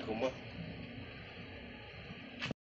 assalamualaikum wa